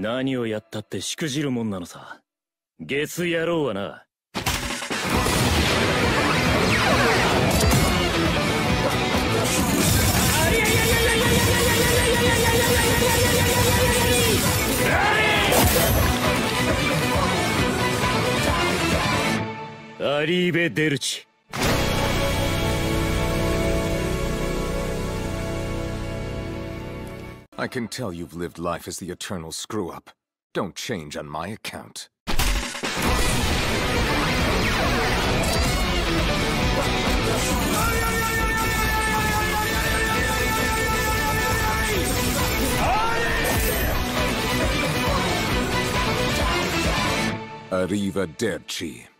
何をやったってしくじるもんなのさ。ゲス野郎はな。アリーベ・デルチ。I can tell you've lived life as the eternal screw-up. Don't change on my account. Arrivederci.